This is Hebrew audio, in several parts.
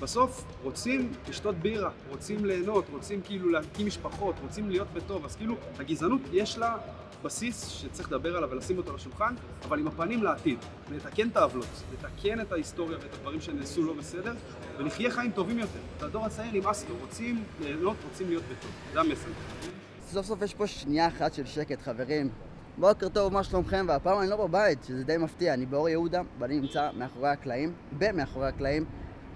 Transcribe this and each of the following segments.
בסוף רוצים לשתות בירה, רוצים ליהנות, רוצים כאילו להקים משפחות, רוצים להיות בטוב, אז כאילו הגזענות יש לה בסיס שצריך לדבר עליו ולשים אותו על השולחן, אבל עם הפנים לעתיד, לתקן את העוולות, לתקן את ההיסטוריה ואת הדברים שנעשו לא בסדר, ונחיה חיים טובים יותר. והדור הצעיר נמאס לו, רוצים ליהנות, רוצים להיות בטוב. זה המסר. סוף סוף יש פה שנייה אחת של שקט, חברים. בוקר טוב, מה שלומכם? והפעם אני לא בבית, שזה די מפתיע. אני באור יהודה, ואני נמצא מאחורי הקלעים, במאחורי הקלעים,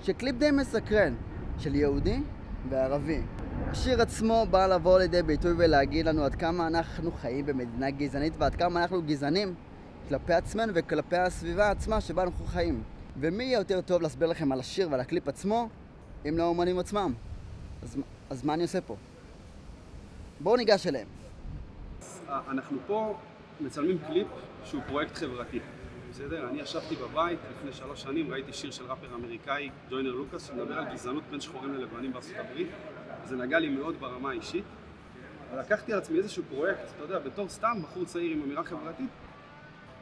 של קליפ די מסקרן, של יהודי וערבי. השיר עצמו בא לבוא לידי ביטוי ולהגיד לנו עד כמה אנחנו חיים במדינה גזענית ועד כמה אנחנו גזענים כלפי עצמנו וכלפי הסביבה עצמה שבה אנחנו חיים. ומי יהיה יותר טוב להסביר לכם על השיר ועל הקליפ עצמו, אם לא האומנים עצמם? אז, אז מה אני עושה פה? בואו ניגש אליהם. אנחנו פה מצלמים קליפ שהוא פרויקט חברתי. בסדר? אני ישבתי בבית לפני שלוש שנים, ראיתי שיר של ראפר אמריקאי, ג'וינר לוקאס, שמדבר על גזענות בין שחורים ללבנים בארצות הברית. זה נגע לי מאוד ברמה האישית. ולקחתי על עצמי איזשהו פרויקט, אתה יודע, בתור סתם בחור צעיר עם אמירה חברתית,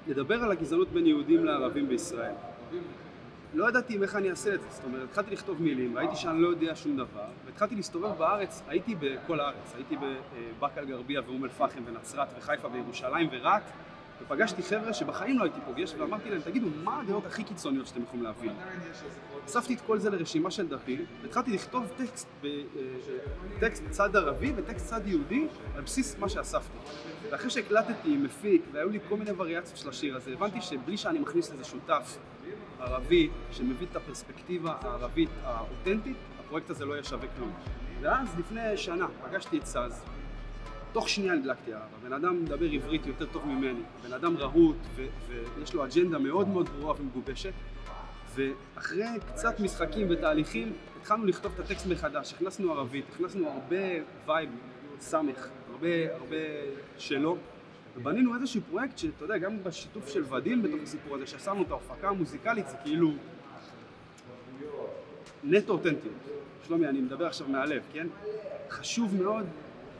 לדבר על הגזענות בין יהודים לערבים בישראל. לא ידעתי איך אני אעשה את זה, זאת אומרת, התחלתי לכתוב מילים, ראיתי שאני לא יודע שום דבר, והתחלתי להסתובב בארץ, הייתי בכל הארץ, הייתי בבאקה אל-גרבייה ואום אל-פחם ונצרת וחיפה וירושלים ורהט, ופגשתי חבר'ה שבחיים לא הייתי פוגש, ואמרתי להם, תגידו, מה הדעות הכי קיצוניות שאתם יכולים להבין? אספתי את כל זה לרשימה של דפים, והתחלתי לכתוב טקסט, ב, טקסט צד ערבי וטקסט צד יהודי, על בסיס מה שאספתי. ואחרי שהקלטתי מפיק, והיו לי כל מיני וריאציות של השיר הזה, הבנתי שבלי שאני מכניס לזה שותף ערבי, שמביא את הפרספקטיבה הערבית האותנטית, הפרויקט הזה לא יהיה שווה כלום. ואז לפני שנה פגשתי את סאז, תוך שנייה נדלקתי עליו. הבן אדם מדבר עברית יותר טוב ממני, בן אדם רהוט ויש לו אג'נדה מאוד מאוד ברורה ומגובשת. ואחרי קצת משחקים ותהליכים התחלנו לכתוב את הטקסט מחדש, הכנסנו ערבית, הכנסנו הרבה וייב סמך, הרבה הרבה שלו, ובנינו איזשהו פרויקט שאתה יודע, גם בשיתוף של ודים בתוך הסיפור הזה, שעשינו את ההפקה המוזיקלית, זה כאילו נטו אותנטיות. שלומי, אני מדבר עכשיו מהלב, כן? חשוב מאוד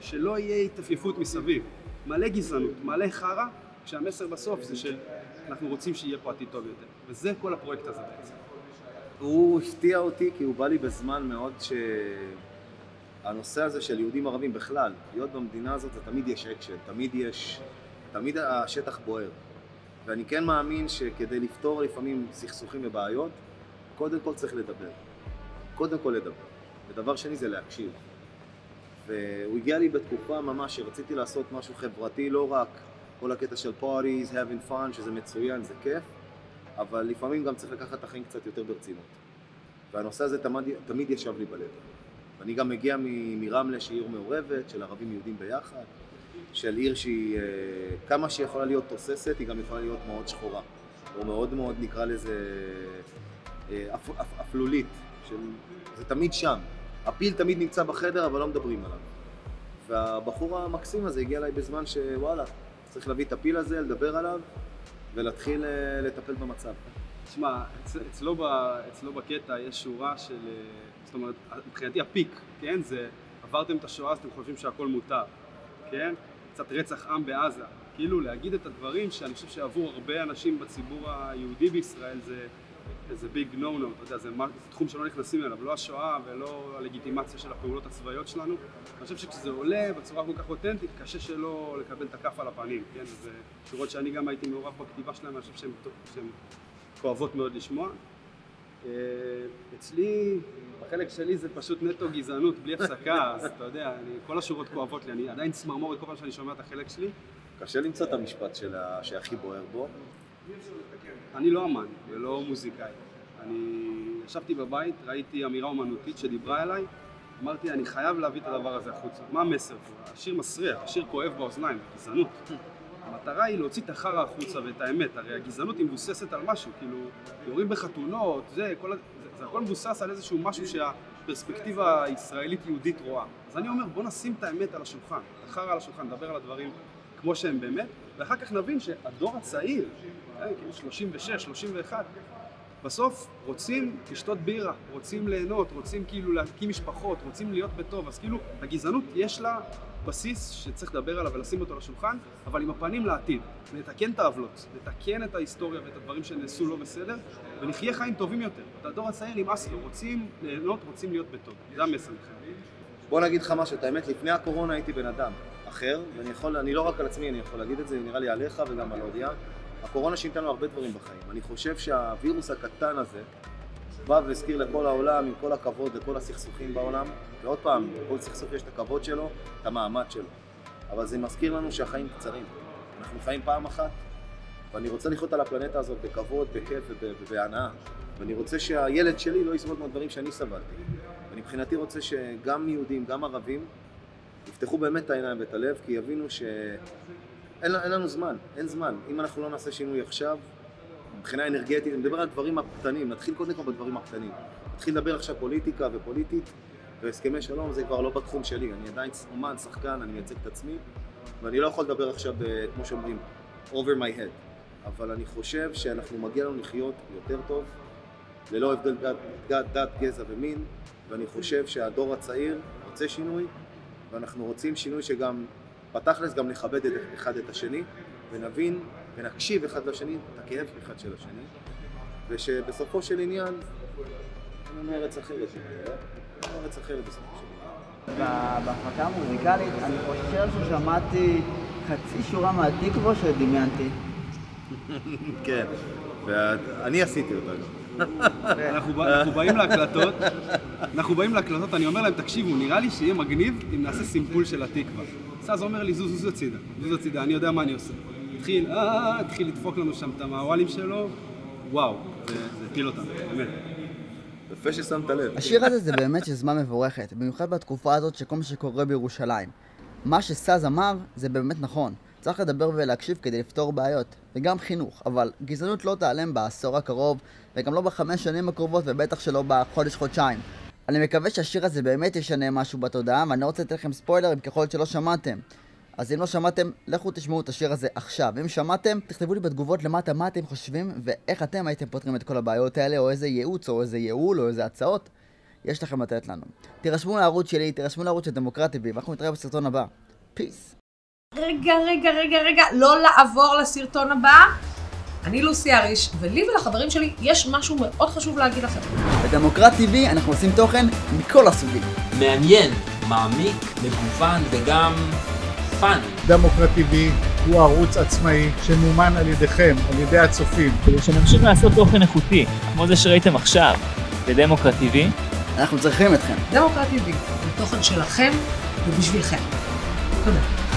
שלא יהיה התייפייפות מסביב. מלא גזענות, מלא חרא, כשהמסר בסוף זה שאנחנו רוצים שיהיה פה עתיד טוב יותר. וזה כל הפרויקט הזה בעצם. הוא הפתיע אותי כי הוא בא לי בזמן מאוד שהנושא הזה של יהודים ערבים בכלל, להיות במדינה הזאת זה תמיד יש אקשן, תמיד יש, תמיד השטח בוער. ואני כן מאמין שכדי לפתור לפעמים סכסוכים ובעיות, קודם כל צריך לדבר. קודם כל לדבר. ודבר שני זה להקשיב. והוא הגיע לי בתקופה ממש שרציתי לעשות משהו חברתי, לא רק כל הקטע של parties, having fun, שזה מצוין, זה כיף, אבל לפעמים גם צריך לקחת את החיים קצת יותר ברצינות. והנושא הזה תמיד, תמיד ישב לי בלב. ואני גם מגיע מרמלה שהיא עיר מעורבת, של ערבים יהודים ביחד, של עיר שהיא, אה, כמה שהיא יכולה להיות תוססת, היא גם יכולה להיות מאוד שחורה, או מאוד מאוד נקרא לזה אה, אפלולית, של, זה תמיד שם. הפיל תמיד נמצא בחדר אבל לא מדברים עליו. והבחור המקסים הזה הגיע אליי בזמן שוואלה, צריך להביא את הפיל הזה, לדבר עליו ולהתחיל אה, לטפל במצב. תשמע, אצלו, אצלו בקטע יש שורה של, אה, זאת אומרת, מבחינתי הפיק, כן? זה עברתם את השואה אז אתם חושבים שהכל מותר, כן? קצת רצח עם בעזה. כאילו להגיד את הדברים שאני חושב שעבור הרבה אנשים בציבור היהודי בישראל זה איזה ביג נו נו, אתה יודע, זה, זה תחום שלא נכנסים אליו, לא השואה ולא הלגיטימציה של הפעולות הצבאיות שלנו. אני חושב שכשזה עולה בצורה כל כך אותנטית, קשה שלא לקבל את הכף על הפנים, כן? זה שורות שאני גם הייתי מעורב בכתיבה שלהם, אני חושב שהן כואבות מאוד לשמוע. אה, אצלי, בחלק שלי זה פשוט נטו גזענות, בלי הפסקה, אז אתה יודע, אני, כל השורות כואבות לי, אני עדיין צמרמורת כל פעם שאני שומע את החלק שלי. קשה למצוא את המשפט שלה, שהכי בוער בו. אני לא אמן ולא מוזיקאי. אני ישבתי בבית, ראיתי אמירה אומנותית שדיברה אליי, אמרתי, אני חייב להביא את הדבר הזה החוצה. מה המסר פה? השיר מסריח, השיר כואב באוזניים, גזענות. המטרה היא להוציא את החרא החוצה ואת האמת, הרי הגזענות היא מבוססת על משהו, כאילו, יורים בחתונות, זה, כל, זה, זה הכל מבוסס על איזשהו משהו שהפרספקטיבה הישראלית-יהודית רואה. אז אני אומר, בוא נשים את האמת על השולחן, את החרא על השולחן, נדבר על הדברים כמו שהם באמת, ואחר כך נבין שהדור הצעיר, 36, אה, 31, כאילו בסוף רוצים לשתות בירה, רוצים ליהנות, רוצים כאילו להקים משפחות, רוצים להיות בטוב, אז כאילו הגזענות יש לה בסיס שצריך לדבר עליו ולשים אותו על השולחן, אבל עם הפנים לעתיד. לתקן את העוולות, לתקן את ההיסטוריה ואת הדברים שנעשו לא בסדר, ונחיה חיים טובים יותר. את הדור הצעיר נמאס לו, רוצים ליהנות, רוצים להיות בטוב. זה המסר. בוא נגיד לך משהו, את האמת, לפני הקורונה הייתי בן אדם אחר, ואני יכול, אני לא רק על עצמי, אני יכול להגיד את זה, נראה לי עליך וגם על אודיה. הקורונה שינתה לנו הרבה דברים בחיים. אני חושב שהווירוס הקטן הזה בא והזכיר לכל העולם, עם כל הכבוד לכל הסכסוכים בעולם, ועוד פעם, כל סכסוך יש את הכבוד שלו, את המעמד שלו. אבל זה מזכיר לנו שהחיים קצרים. אנחנו חיים פעם אחת, ואני רוצה לחיות על הפלנטה הזאת בכבוד, בכיף ובהנאה. ואני רוצה שהילד שלי לא יסבול מהדברים שאני סבלתי. ואני מבחינתי רוצה שגם יהודים, גם ערבים, יפתחו באמת את העיניים ואת הלב, כי יבינו שאין אין לנו זמן, אין זמן. אם אנחנו לא נעשה שינוי עכשיו, מבחינה אנרגטית, אני מדבר על הדברים הקטנים, נתחיל קודם כל בדברים הקטנים. נתחיל לדבר עכשיו פוליטיקה ופוליטית, והסכמי שלום זה כבר לא בתחום שלי, אני עדיין אומן, שחקן, אני מייצג את עצמי, ואני לא יכול לדבר עכשיו, ב, כמו שאומרים, over my head. אבל אני חושב שאנחנו מגיע לנו לחיות יותר טוב, ללא הבדל דת, דת, גזע ומין, ואני חושב שהדור הצעיר רוצה שינוי, ואנחנו רוצים שינוי שגם, בתכלס גם נכבד את אחד את השני, ונבין ונקשיב אחד לשני את הכאב אחד של השני, ושבסופו של עניין אין לנו ארץ אחרת, אין לנו ארץ אחרת בסופו של עניין. בהפקה המוזיקלית אני חושב ששמעתי חצי שורה מהתקווה שדמיינתי. כן, ואני עשיתי אותה גם. אנחנו, באים להקלטות, אנחנו באים להקלטות, אני אומר להם, תקשיבו, נראה לי שיהיה מגניב אם נעשה סימפול של התקווה. אז אומר לי, זוז, זוז הצידה, זוז הצידה, אני יודע מה אני עושה. התחיל, אה, התחיל לדפוק לנו שם את המעוואלים שלו, וואו, זה הפיל אותנו, באמת. יפה ששמת לב. השיר הזה זה באמת שזמן מבורכת, במיוחד בתקופה הזאת שכל מה שקורה בירושלים. מה שסאז אמר זה באמת נכון. צריך לדבר ולהקשיב כדי לפתור בעיות, וגם חינוך, אבל גזענות לא תיעלם בעשור הקרוב, וגם לא בחמש שנים הקרובות, ובטח שלא בחודש-חודשיים. אני מקווה שהשיר הזה באמת ישנה משהו בתודעה, ואני רוצה לתת לכם ספוילרים ככל שלא שמעתם. אז אם לא שמעתם, לכו תשמעו את השיר הזה עכשיו. אם שמעתם, תכתבו לי בתגובות למטה מה אתם חושבים, ואיך אתם הייתם פותרים את כל הבעיות האלה, או איזה ייעוץ, או איזה ייעול, או איזה הצעות. יש לכם לתת לנו. תירשמו לערוץ שלי, תירשמו לערוץ של דמוקרטי, ואנחנו נתראה בסרטון הבא. פיס. רגע, רגע, רגע, רגע, לא לעבור לסרטון הבא. אני לוסי אריש, ולי ולחברים שלי יש משהו מאוד חשוב להגיד לכם. בדמוקרט TV אנחנו עושים תוכן מכל הסוגים. מעניין, מעמיק, מגוון וגם פאני. דמוקרט TV הוא ערוץ עצמאי שמומן על ידיכם, על ידי הצופים. כדי שנמשיך לעשות תוכן איכותי, כמו זה שראיתם עכשיו, בדמוקרט TV. אנחנו צריכים אתכם. דמוקרט TV, זה תוכן שלכם ובשבילכם. תודה.